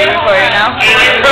For you now?